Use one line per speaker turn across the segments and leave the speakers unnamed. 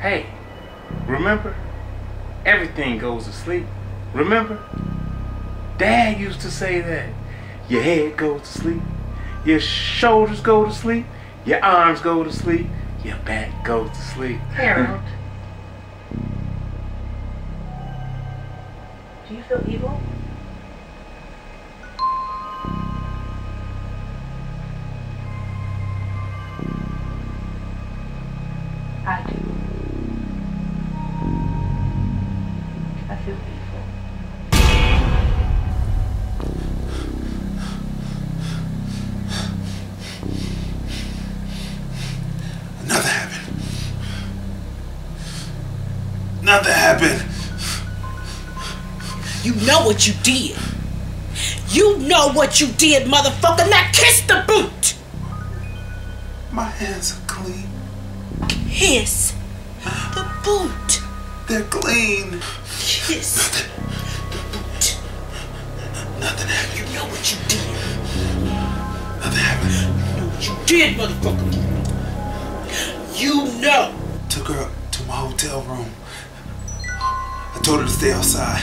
Hey, remember? Everything goes to sleep. Remember? Dad used to say that. Your head goes to sleep. Your shoulders go to sleep. Your arms go to sleep. Your back goes to sleep.
Harold. Do you feel evil? I feel evil.
Nothing happened. Nothing happened.
You know what you did. You know what you did, motherfucker. Now kiss the boot.
My hands are clean.
Kiss the boot.
They're clean.
Boot.
Nothing happened.
You know what you did.
Nothing happened.
You know what you did, motherfucker. You know.
Took her to my hotel room. I told her to stay outside.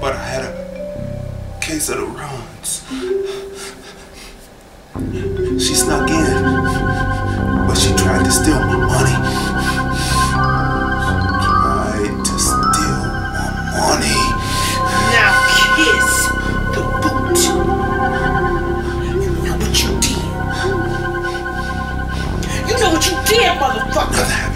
But I had a case of the runs. She snuck in, but she tried to steal my money. motherfucker.